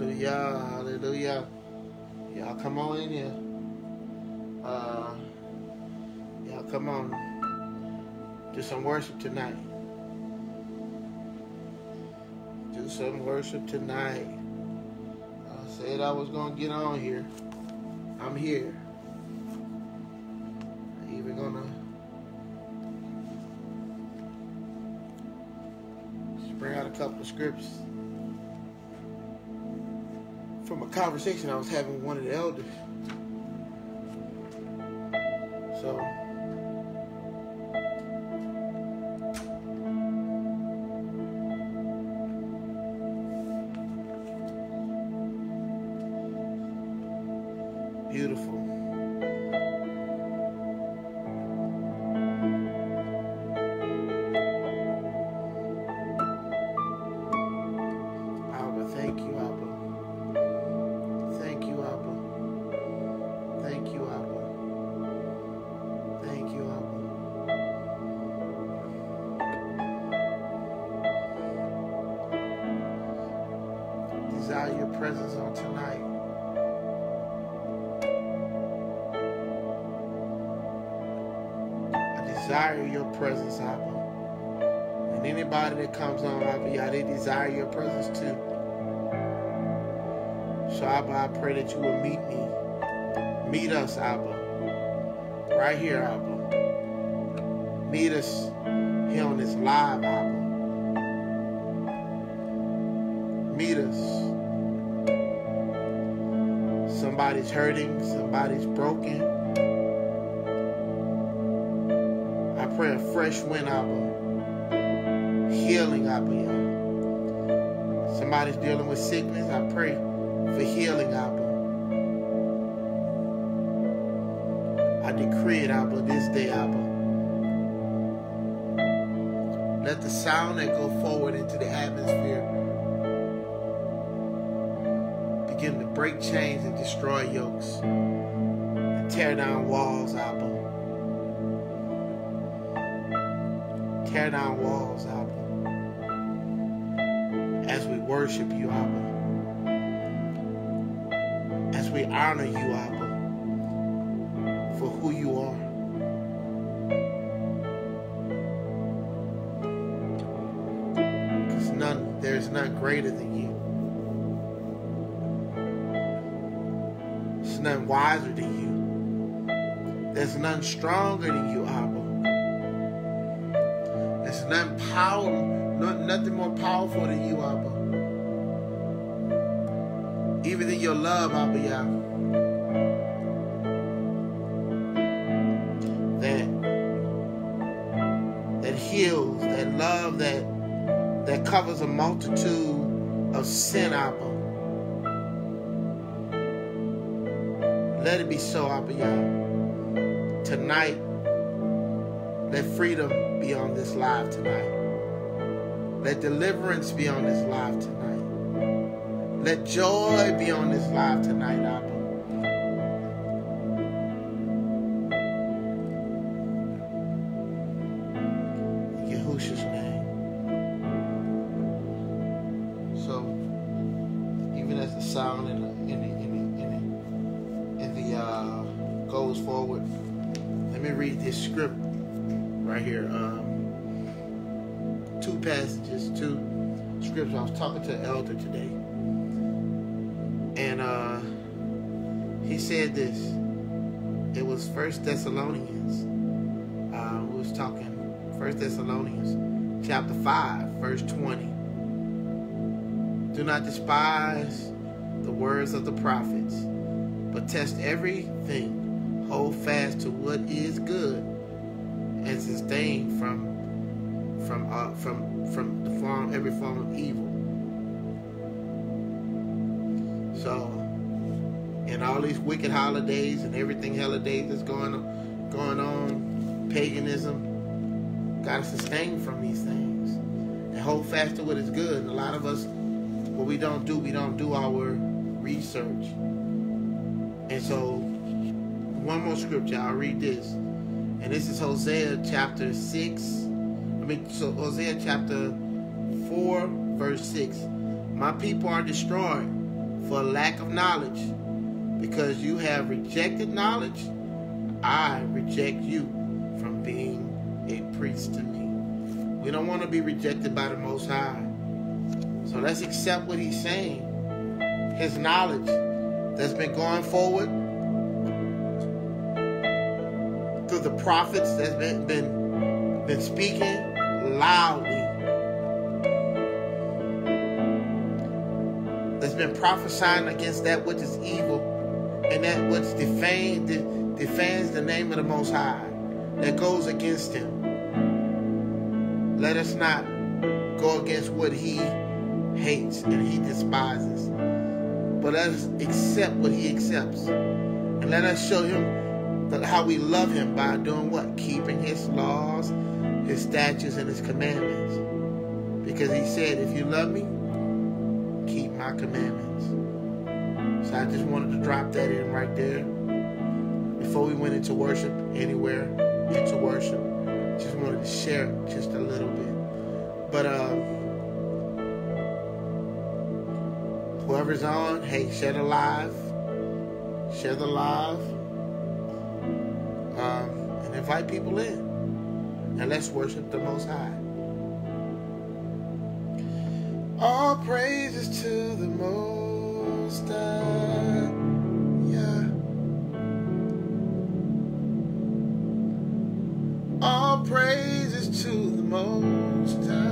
Hallelujah. Hallelujah. Y'all come on in here. Uh, y'all come on. Do some worship tonight. Do some worship tonight. I said I was going to get on here. I'm here. I even gonna bring out a couple of scripts from a conversation I was having with one of the elders. So Desire your presence on tonight. I desire your presence, Abba. And anybody that comes on, Abba, yeah, they desire your presence too. So, Abba, I pray that you will meet me. Meet us, Abba. Right here, Abba. Meet us here on this live, Abba. Somebody's hurting, somebody's broken. I pray a fresh wind, Abba. Healing, Abba. Somebody's dealing with sickness. I pray for healing, Abba. I decree it, Abba, this day, Abba. Let the sound that go forward into the atmosphere break chains and destroy yokes and tear down walls, Abba. Tear down walls, Abba. As we worship you, Abba as we honor you, Abba, for who you are. Because none, there is none greater than you. None wiser than you. There's none stronger than you, Abba. There's none power, no, nothing more powerful than you, Abba even in your love, Abba Yah. That that heals, that love that that covers a multitude of sin, Abba. Let it be so, Abba Yah. Tonight, let freedom be on this live tonight. Let deliverance be on this live tonight. Let joy be on this live tonight, Abba. Goes forward, let me read this script right here. Um, two passages, two scriptures. I was talking to an elder today and uh, he said this. It was First Thessalonians. Uh, we was talking First Thessalonians, chapter five, verse twenty. Do not despise the words of the prophets, but test everything. Hold fast to what is good, and sustain from from uh, from from the form every form of evil. So, in all these wicked holidays and everything holidays that's going on, going on, paganism, gotta sustain from these things and hold fast to what is good. And a lot of us, what we don't do, we don't do our research. And so, one more scripture, I'll read this. And this is Hosea chapter 6. I mean, so Hosea chapter 4, verse 6. My people are destroyed for lack of knowledge. Because you have rejected knowledge, I reject you from being a priest to me. We don't want to be rejected by the Most High. So let's accept what He's saying. His knowledge that's been going forward through the prophets that's been been, been speaking loudly. That's been prophesying against that which is evil and that which defames, defames the name of the Most High, that goes against Him. Let us not go against what He hates and He despises, but let us accept what He accepts. And let us show Him how we love Him by doing what? Keeping His laws, His statutes, and His commandments. Because He said, if you love me, keep my commandments. So I just wanted to drop that in right there. Before we went into worship, anywhere into worship, just wanted to share just a little bit. But uh, whoever's on, hey, share the live, share the live, um, and invite people in, and let's worship the Most High. All praises to the Most High. Yeah. All praises to the Most High.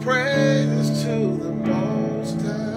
All praises to the Most High.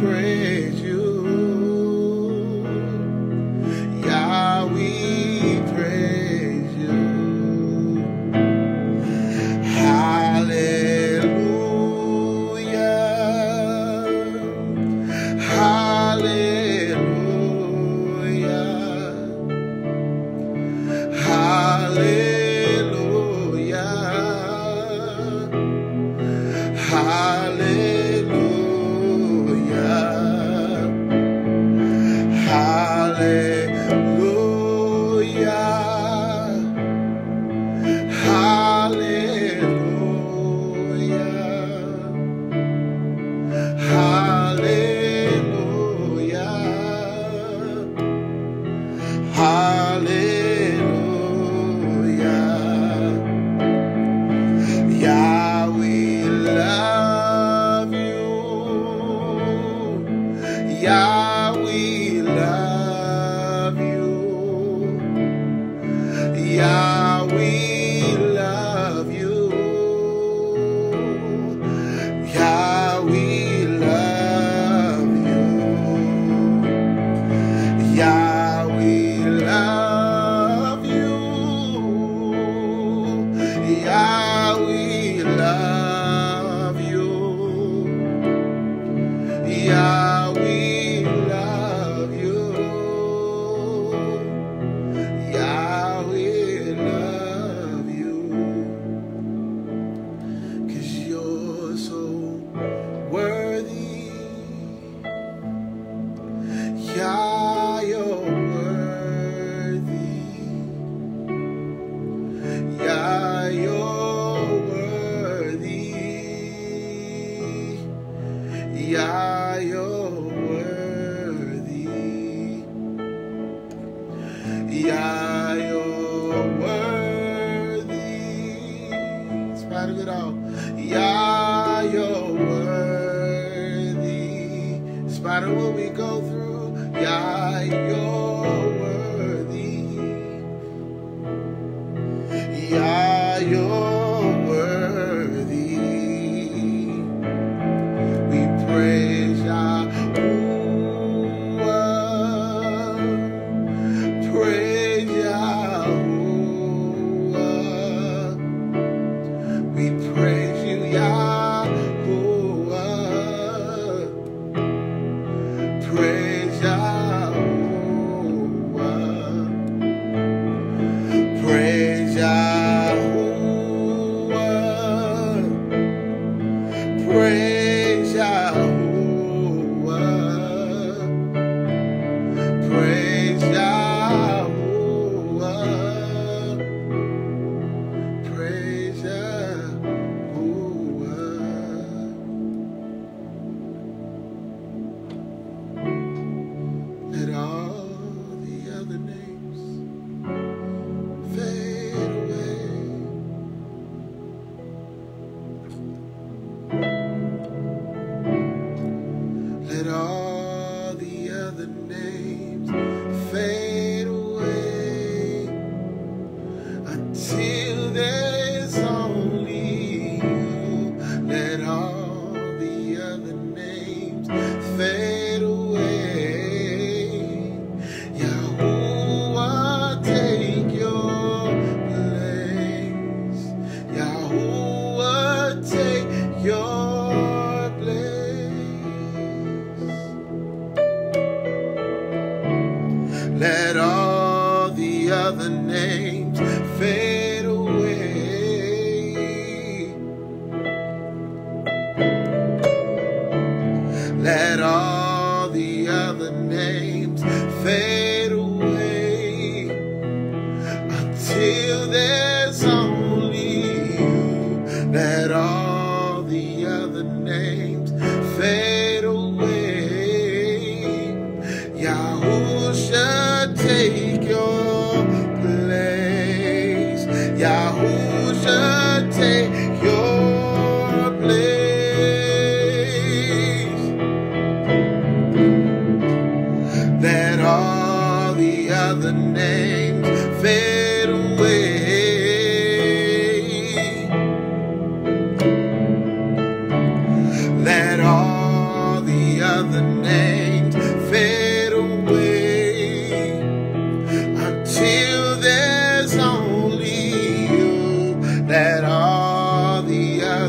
praise.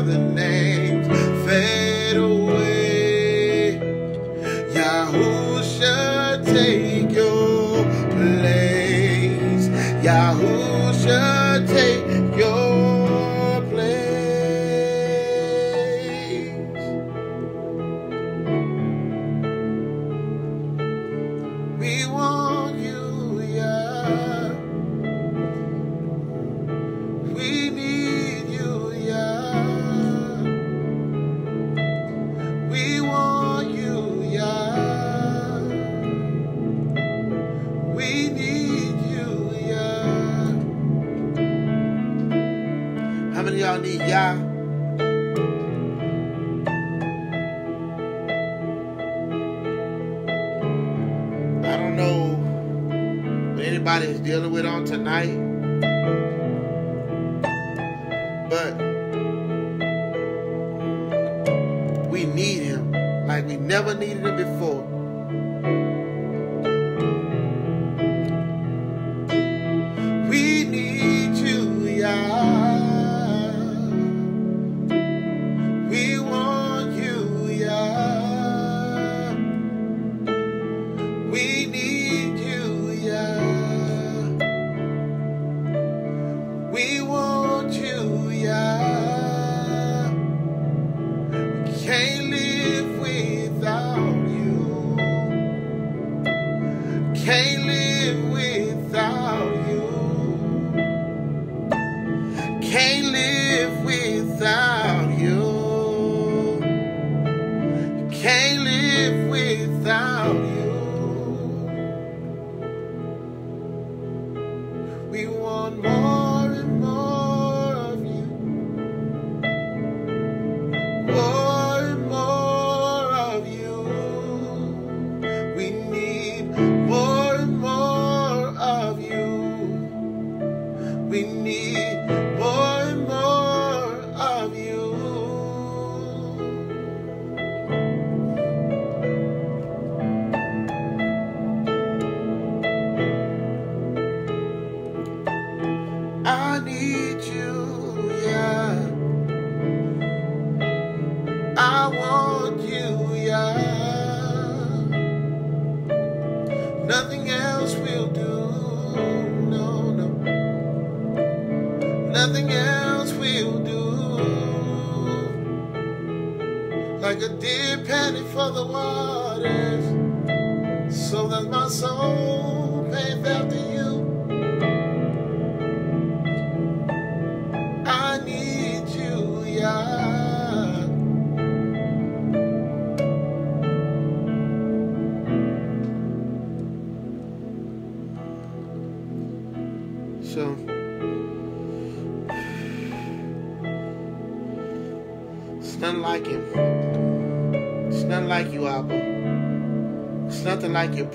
than that. Nothing else will do, no, no. Nothing else will do. Like a deer penny for the waters, so that my soul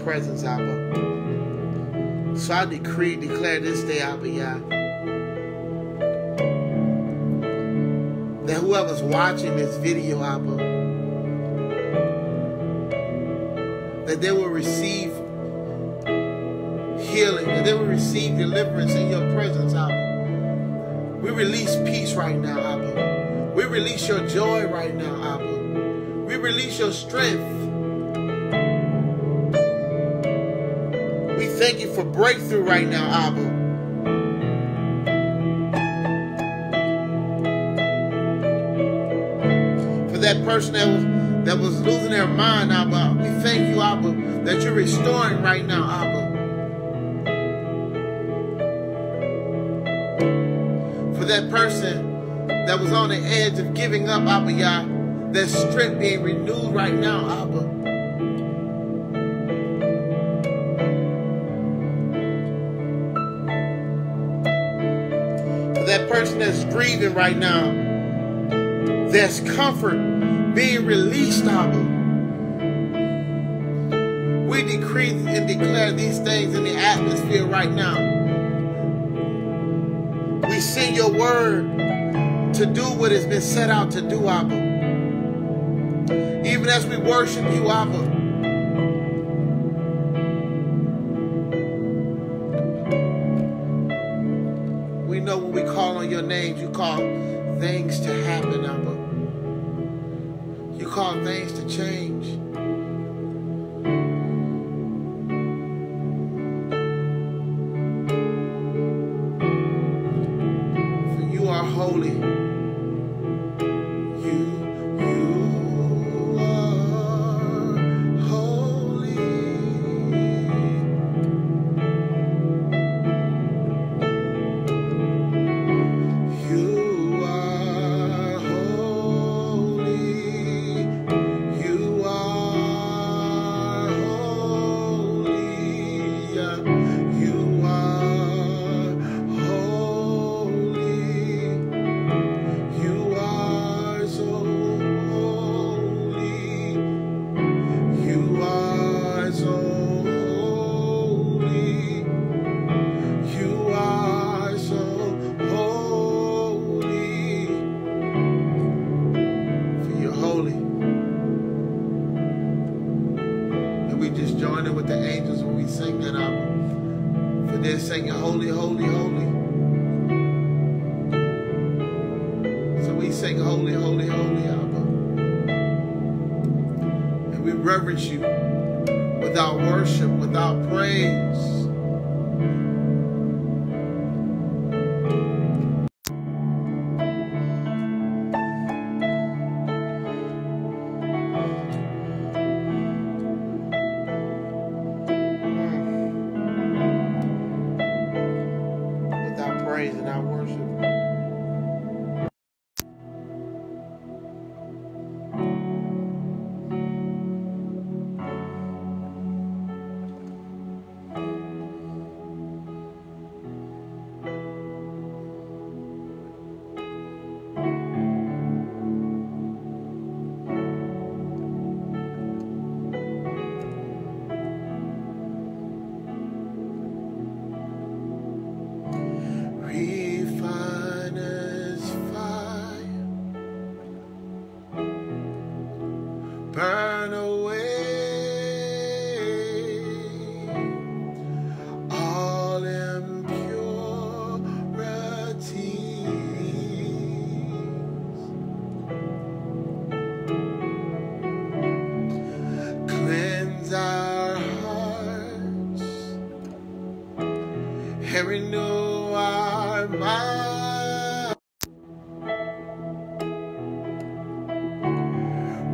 presence, Abba. So I decree, declare this day, Abba, Yah. that whoever's watching this video, Abba, that they will receive healing, that they will receive deliverance in your presence, Abba. We release peace right now, Abba. We release your joy right now, Abba. We release your strength. Thank you for breakthrough right now, Abba. for that person that was that was losing their mind, Abba. We thank you, Abba, that you're restoring right now, Abba. For that person that was on the edge of giving up, Abba Yah, their strength being renewed right now, Abba. Grieving right now, there's comfort being released, Abba. We decree and declare these things in the atmosphere right now. We send your word to do what has been set out to do, Abba. Even as we worship you, Abba. Holy.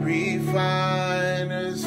Refiner's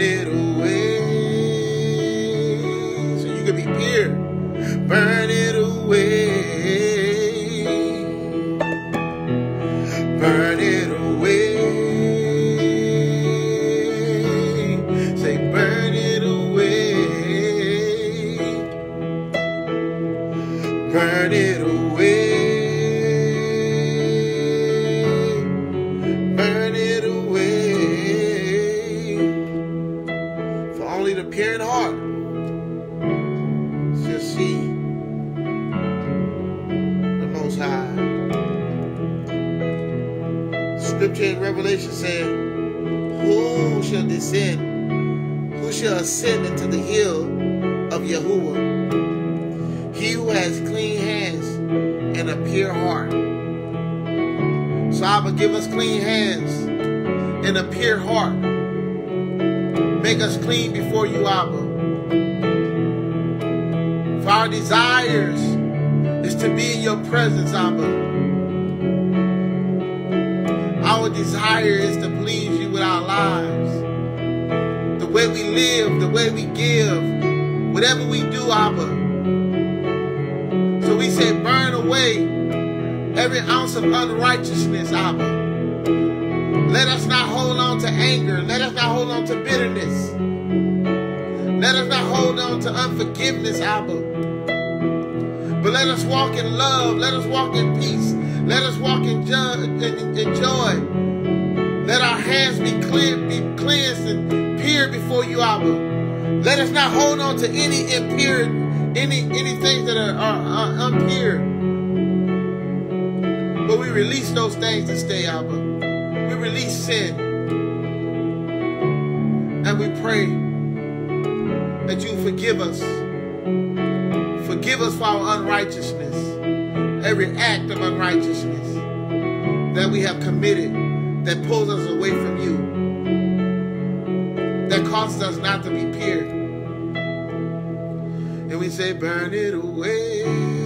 it away. Live, the way we give, whatever we do, Abba. So we say, burn away every ounce of unrighteousness, Abba. Let us not hold on to anger. Let us not hold on to bitterness. Let us not hold on to unforgiveness, Abba. But let us walk in love. Let us walk in peace. Let us walk in, jo- in, in joy. Let our hands be clear, be cleansed and pure before you, Abba. Let us not hold on to any impure, any any things that are, are, are impure. But we release those things to stay, Abba. We release sin. And we pray that you forgive us. Forgive us for our unrighteousness. Every act of unrighteousness that we have committed that pulls us away from you. That causes us not to be pure. And we say, burn it away.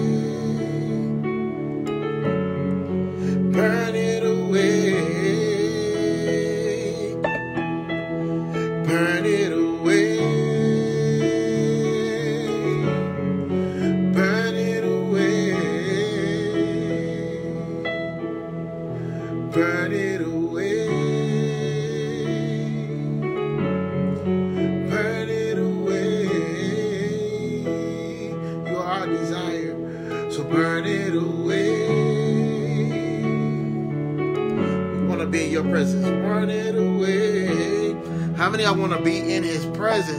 Want to be in his presence?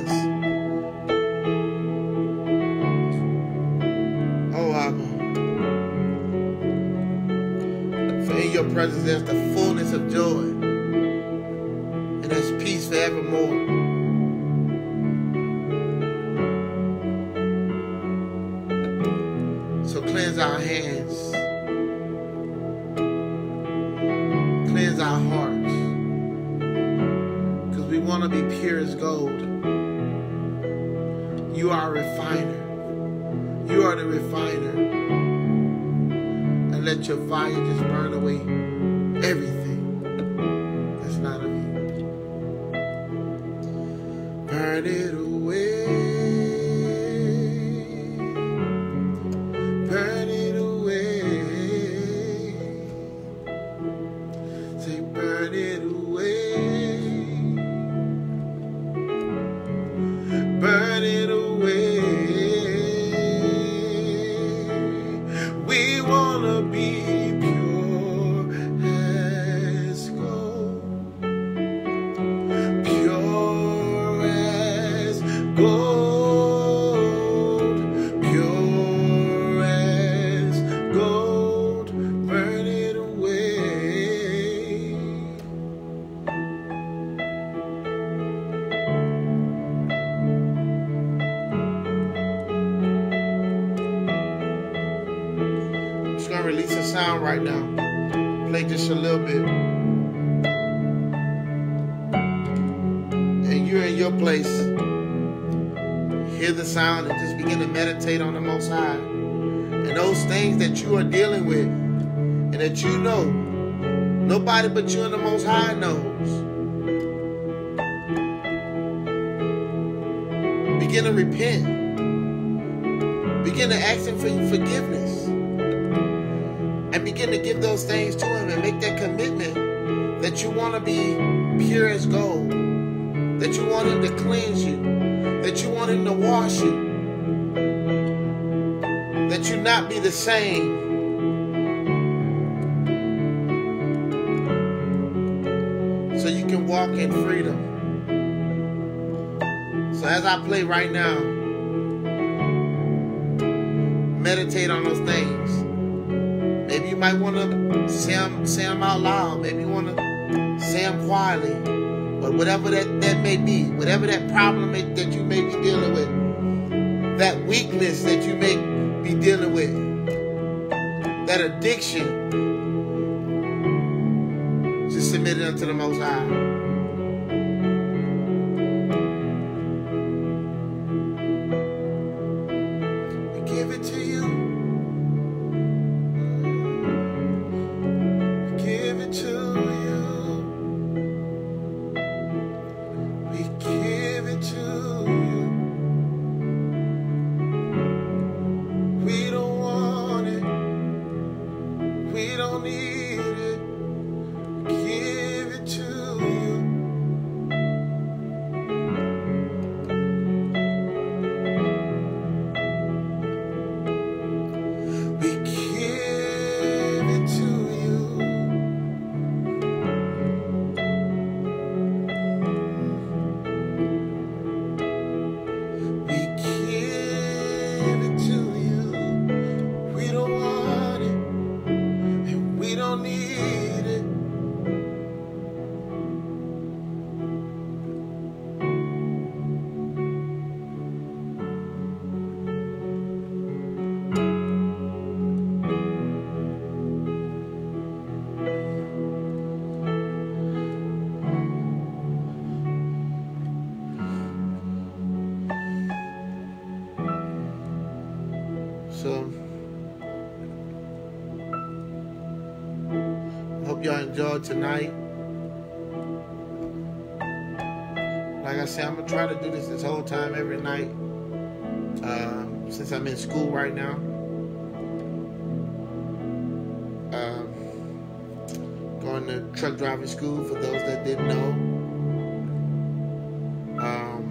And make that commitment that you want to be pure as gold. That you want Him to cleanse you. That you want Him to wash you. That you not be the same. So you can walk in freedom. So as I play right now, meditate on those things. Might want to say them, say them out loud. Maybe you want to say them quietly. But whatever that, that may be, whatever that problem may, that you may be dealing with, that weakness that you may be dealing with, that addiction, just submit it unto the Most High. Tonight. Like I said, I'm gonna try to do this this whole time every night. Um, since I'm in school right now. Um, going to truck driving school for those that didn't know. Um,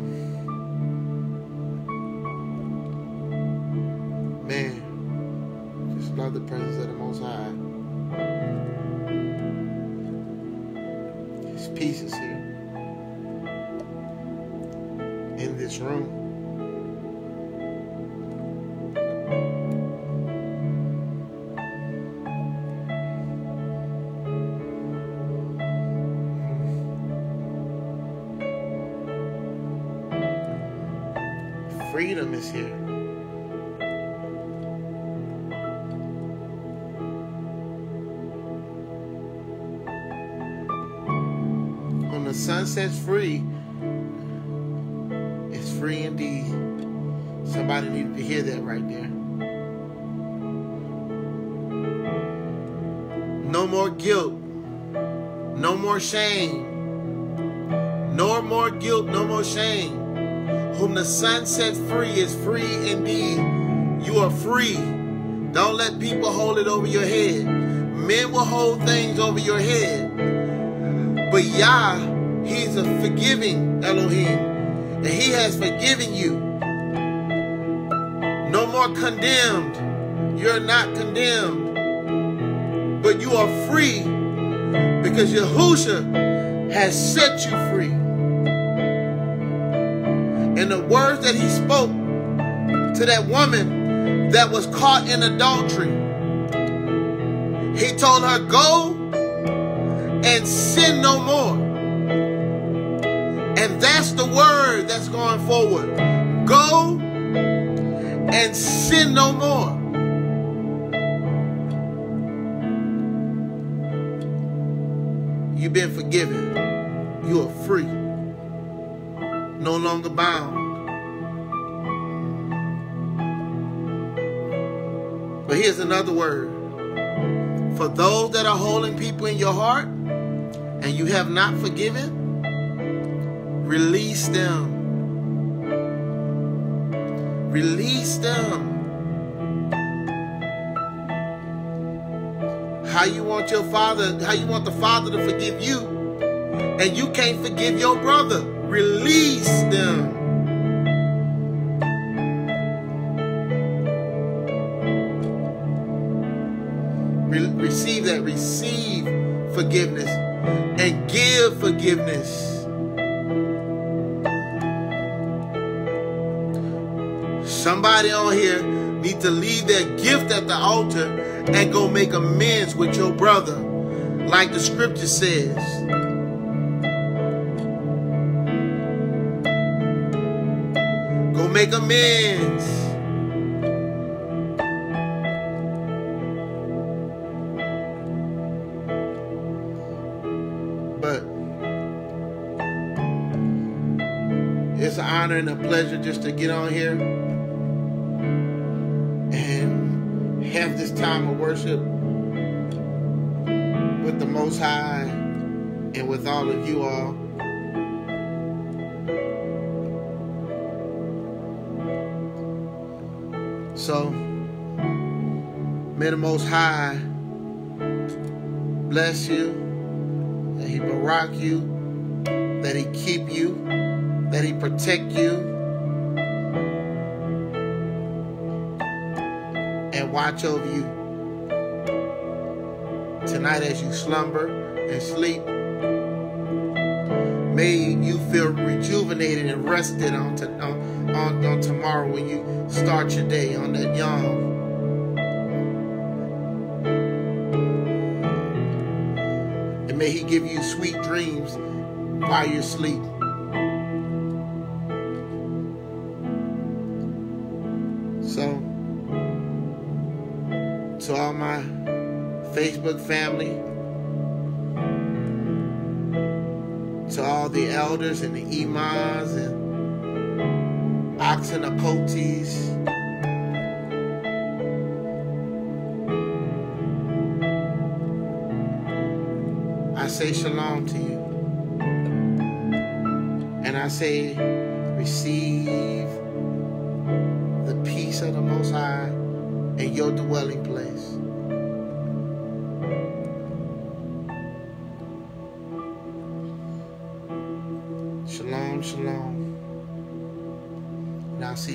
man, just love the presence of the Most High. Room. Freedom is here. When the son sets free, Somebody needed to hear that right there. No more guilt. No more shame. No more guilt, no more shame. Whom the son set free is free indeed. You are free. Don't let people hold it over your head. Men will hold things over your head. But Yah, He's a forgiving Elohim. And He has forgiven you. Condemned. You're not condemned. But you are free because Yahusha has set you free. And the words that he spoke to that woman that was caught in adultery, he told her, Go and sin no more. And that's the word that's going forward. Go and sin no more. You've been forgiven. You are free. No longer bound. But here's another word. For those that are holding people in your heart and you have not forgiven, release them. Release them. How you want your father, how you want the father to forgive you, and you can't forgive your brother. Release them. Re- receive that. Receive forgiveness and give forgiveness. Somebody on here need to leave their gift at the altar and go make amends with your brother, like the scripture says. Go make amends. But it's an honor and a pleasure just to get on here this time of worship with the Most High and with all of you all. So, may the Most High bless you, that He barak you, that He keep you, that He protect you, watch over you tonight as you slumber and sleep. May you feel rejuvenated and rested on, to, on, on, on tomorrow when you start your day on that young. And may He give you sweet dreams while you sleep. Facebook family, to all the elders and the imams and oxen akotis, I say shalom to you. And I say, receive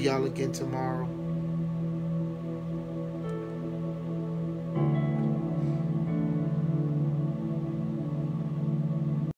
y'all again tomorrow.